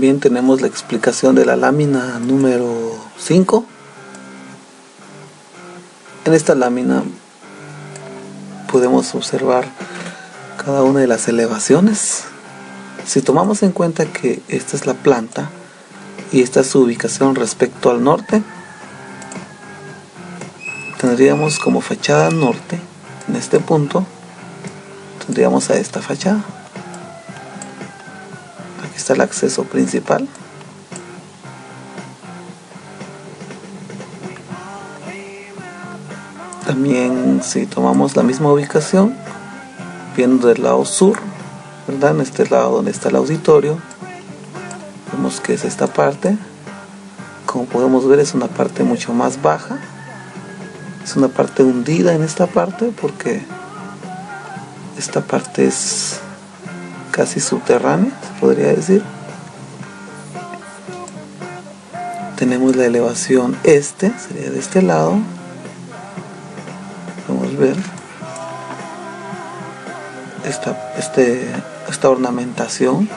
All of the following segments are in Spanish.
Bien, tenemos la explicación de la lámina número 5. En esta lámina podemos observar cada una de las elevaciones. Si tomamos en cuenta que esta es la planta y esta es su ubicación respecto al norte, tendríamos como fachada norte, en este punto, tendríamos a esta fachada el acceso principal. También si tomamos la misma ubicación viendo del lado sur ¿verdad? en este lado donde está el auditorio vemos que es esta parte. Como podemos ver es una parte mucho más baja. Es una parte hundida en esta parte porque esta parte es casi subterránea, se podría decir. Tenemos la elevación este, sería de este lado. Podemos ver esta, este, esta ornamentación.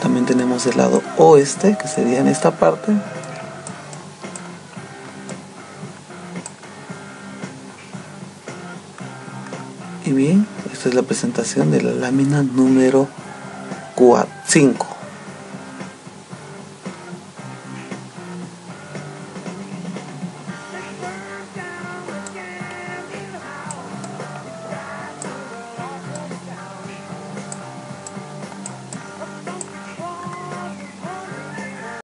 También tenemos el lado oeste, que sería en esta parte. Y bien, esta es la presentación de la lámina número 5.